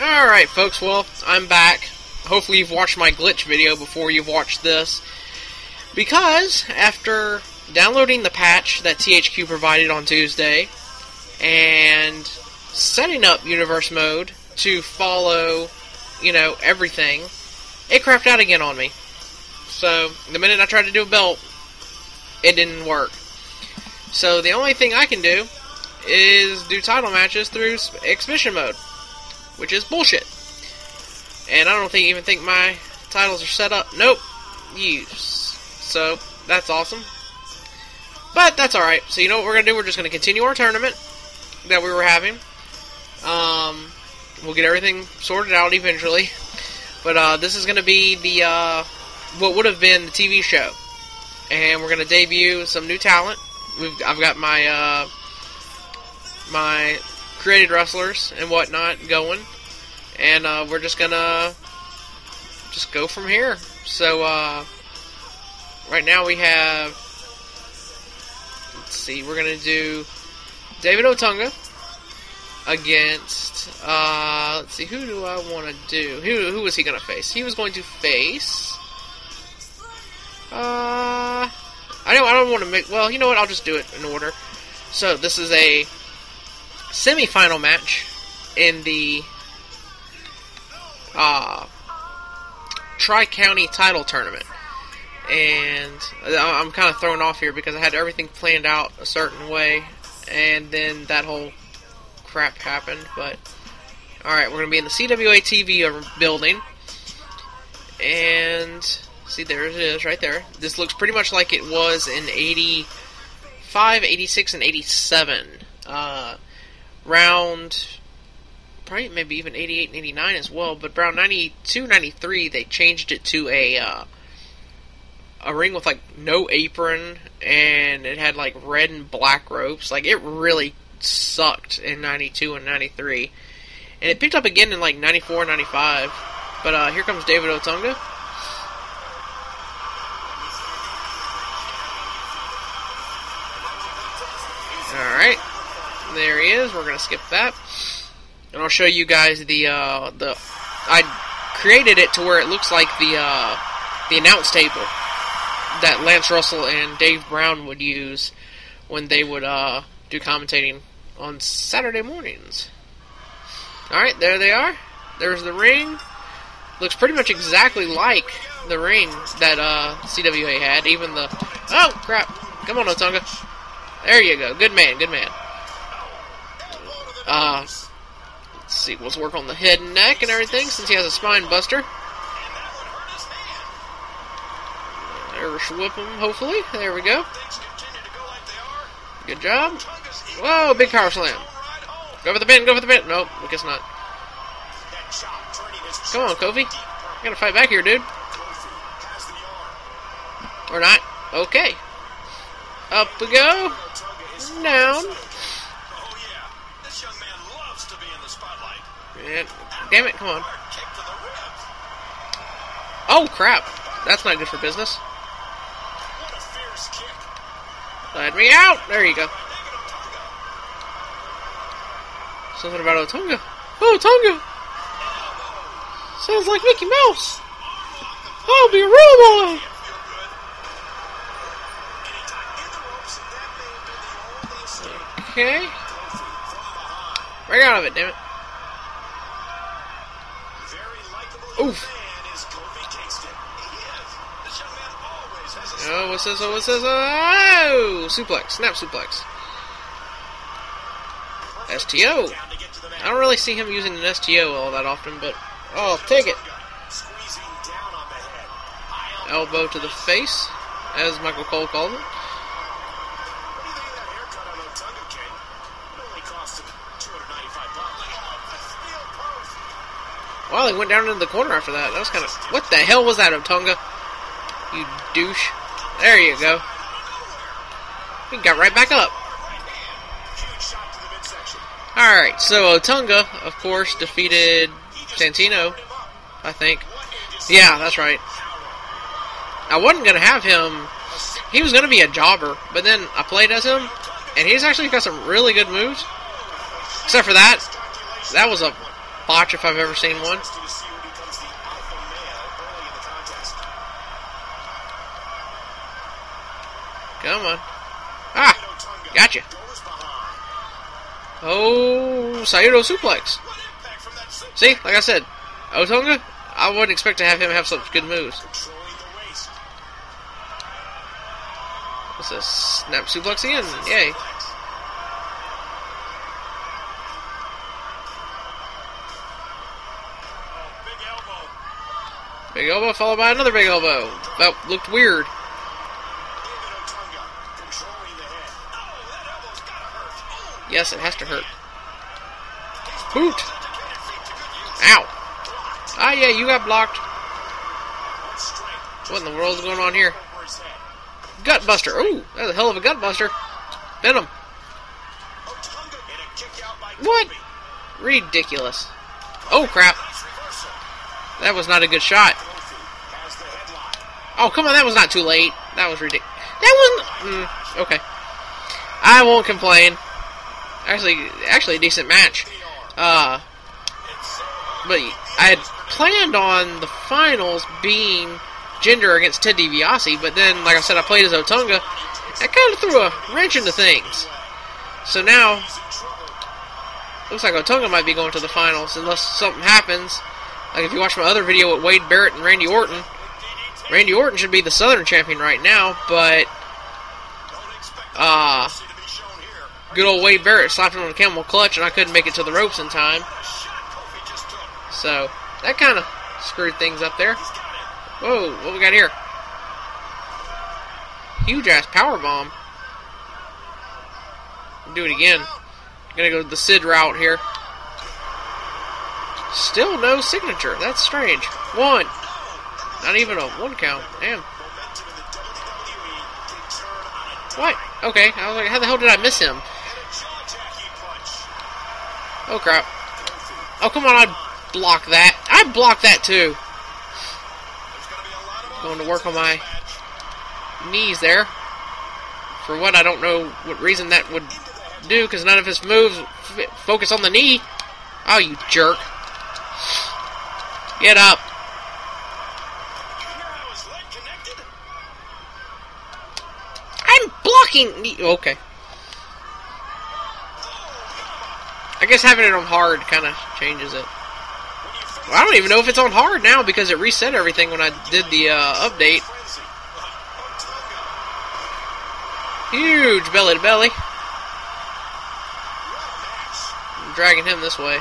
Alright, folks, well, I'm back. Hopefully, you've watched my glitch video before you've watched this. Because, after downloading the patch that THQ provided on Tuesday, and setting up Universe Mode to follow, you know, everything, it crapped out again on me. So, the minute I tried to do a belt, it didn't work. So, the only thing I can do is do title matches through Exhibition Mode which is bullshit. And I don't think even think my titles are set up. Nope, use. So that's awesome. But that's alright. So you know what we're gonna do? We're just gonna continue our tournament that we were having. Um, we'll get everything sorted out eventually. But uh, this is gonna be the uh, what would have been the TV show, and we're gonna debut some new talent. We've I've got my uh, my created wrestlers and whatnot going, and uh, we're just gonna just go from here. So uh, right now we have, let's see, we're gonna do David Otunga against, uh, let's see, who do I want to do? Who who was he gonna face? He was going to face. Uh, I don't. I don't want to make. Well, you know what? I'll just do it in order. So this is a semifinal match in the uh, Tri County title tournament. And I'm kind of thrown off here because I had everything planned out a certain way, and then that whole crap happened. But alright, we're going to be in the CWA TV building. And see, there it is right there. This looks pretty much like it was in 85, 86, and 87. Uh, round probably maybe even 88 and 89 as well but around 92 93 they changed it to a uh, a ring with like no apron and it had like red and black ropes. Like it really sucked in 92 and 93 and it picked up again in like 94 95 but uh, here comes david otunga is. We're gonna skip that, and I'll show you guys the uh, the. I created it to where it looks like the uh, the announce table that Lance Russell and Dave Brown would use when they would uh, do commentating on Saturday mornings. All right, there they are. There's the ring. Looks pretty much exactly like the ring that uh, CWA had. Even the oh crap! Come on, Otunga. There you go. Good man. Good man. Uh, let's see, let's work on the head and neck and everything since he has a spine buster. Irish whip him, hopefully. There we go. Good job. Whoa, big power slam. Go for the pin, go for the pin. Nope, I guess not. Come on, Kofi. You gotta fight back here, dude. Or not. Okay. Up we go. Down. Damn it, come on. Oh, crap. That's not good for business. Let me out! There you go. Something about Otunga. Oh, Otunga! Sounds like Mickey Mouse! I'll be a real boy! Okay. Right out of it, damn it. Oof. Oh, what's this? Oh, what's this? Oh, suplex. Snap suplex. STO. I don't really see him using an STO all that often, but oh, take it. Elbow to the face, as Michael Cole called it. Well, he went down into the corner after that. That was kind of... What the hell was that, Otunga? You douche. There you go. He got right back up. Alright, so Otunga, of course, defeated Santino, I think. Yeah, that's right. I wasn't going to have him... He was going to be a jobber, but then I played as him, and he's actually got some really good moves. Except for that. That was a botch if I've ever seen one. Come on. Ah! Gotcha. Oh, Saito suplex. See, like I said, Otunga, I wouldn't expect to have him have such good moves. What's this? Snap suplex again? Yay. Big elbow followed by another big elbow. That looked weird. Yes, it has to hurt. Boot! Ow! Ah, yeah, you got blocked. What in the world is going on here? Gutbuster. Ooh, that's a hell of a gutbuster. Venom. What? Ridiculous. Oh, crap. That was not a good shot. Oh, come on, that was not too late. That was ridiculous. That wasn't... Mm, okay. I won't complain. Actually, actually a decent match. Uh, but I had planned on the finals being Jinder against Ted DiBiase, but then, like I said, I played as Otunga. That kind of threw a wrench into things. So now, looks like Otunga might be going to the finals unless something happens. Like if you watch my other video with Wade Barrett and Randy Orton, Randy Orton should be the Southern champion right now, but uh, good old Wade Barrett slapped him on the camel clutch, and I couldn't make it to the ropes in time. So that kind of screwed things up there. Whoa, what we got here? Huge ass power bomb. Do it again. Gonna go the Sid route here. Still no signature. That's strange. One. Not even a one count. Damn. What? Okay. I was like, how the hell did I miss him? Oh crap. Oh come on, I blocked that. I blocked that too. Going to work on my knees there. For what, I don't know what reason that would do, because none of his moves focus on the knee. Oh, you jerk. Get up. I'm. Okay. I guess having it on hard kind of changes it. Well, I don't even know if it's on hard now because it reset everything when I did the uh, update. Huge belly to belly. I'm dragging him this way.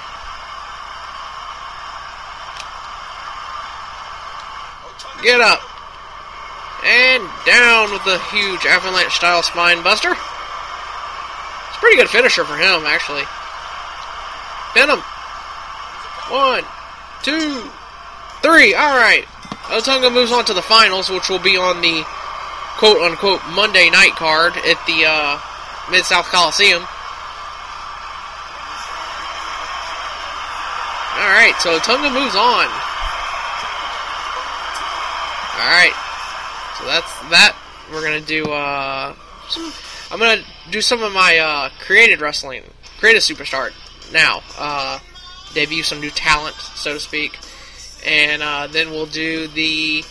Get up. And down with the huge avalanche style spine buster. It's a pretty good finisher for him, actually. Him. One, two, three. All right. Otunga moves on to the finals, which will be on the quote unquote Monday night card at the uh, Mid South Coliseum. All right, so Otunga moves on. All right, so that's that. We're gonna do. Uh, some, I'm gonna do some of my uh, created wrestling, creative superstar now. Uh, debut some new talent, so to speak, and uh, then we'll do the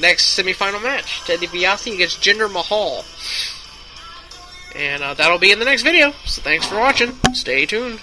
next semifinal match: Teddy DiBiase against Jinder Mahal, and uh, that'll be in the next video. So thanks for watching. Stay tuned.